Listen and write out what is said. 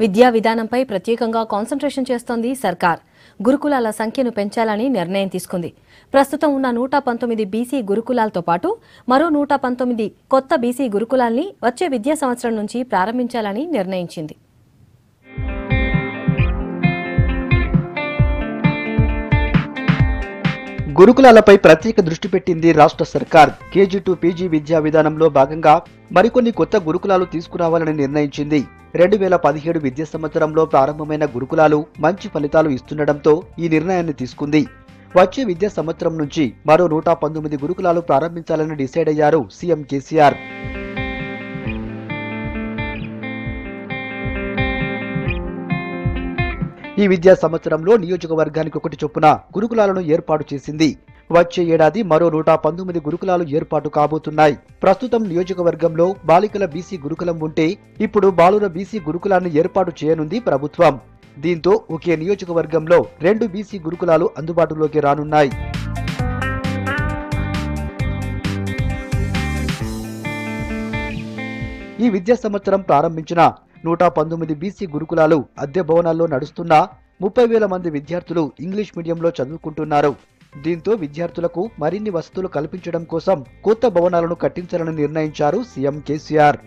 విద్యా విధానంపై ప్రత్యేకంగా కాన్సంట్రేషన్ చేస్తోంది సర్కార్. గురుకులాల సంఖ్యను పెంచాలని నిర్ణయం తీసుకుంది. ప్రస్తుతం ఉన్న నూట పంతొమ్మిది బీసీ గురుకులాలతో పాటు మరో నూట పంతొమ్మిది కొత్త బీసీ గురుకులాల్ని వచ్చే విద్యా సంవత్సరం నుంచి ప్రారంభించాలని నిర్ణయించింది. గురుకులాలపై ప్రత్యేక దృష్టి పెట్టింది రాష్ట్ర సర్కార్. కేజీ టు పీజీ విద్యా విధానంలో భాగంగా మరికొన్ని కొత్త గురుకులాలు తీసుకురావాలని నిర్ణయించింది. రెండు వేల పదిహేడు విద్యా సంవత్సరంలో ప్రారంభమైన గురుకులాలు మంచి ఫలితాలు ఇస్తుండటంతో ఈ నిర్ణయాన్ని తీసుకుంది. వచ్చే విద్యా సంవత్సరం నుంచి మరో నూట పంతొమ్మిది గురుకులాలు ప్రారంభించాలని డిసైడ్ అయ్యారు సీఎం కేసీఆర్. ఈ విద్యా సంవత్సరంలో నియోజకవర్గానికి ఒకటి చొప్పున గురుకులాలను ఏర్పాటు చేసింది వచ్చే ఏడాది మరో నూట పంతొమ్మిది గురుకులాలు ఏర్పాటు కాబోతున్నాయి. ప్రస్తుతం నియోజకవర్గంలో బాలికల బీసీ గురుకులం ఉంటే ఇప్పుడు బాలుర బీసీ గురుకులాన్ని ఏర్పాటు చేయనుంది ప్రభుత్వం. దీంతో ఒకే నియోజకవర్గంలో రెండు బీసీ గురుకులాలు అందుబాటులోకి రానున్నాయి. ఈ విద్యా సంవత్సరం ప్రారంభించిన నూట పంతొమ్మిది బీసీ గురుకులాలు అద్దె భవనాల్లో నడుస్తున్నా ముప్పై వేల మంది విద్యార్థులు ఇంగ్లీష్ మీడియంలో చదువుకుంటున్నారు. దీంతో విద్యార్థులకు మరిన్ని వసతులు కల్పించడం కోసం కొత్త భవనాలను కట్టించాలని నిర్ణయించారు సీఎం కేసీఆర్.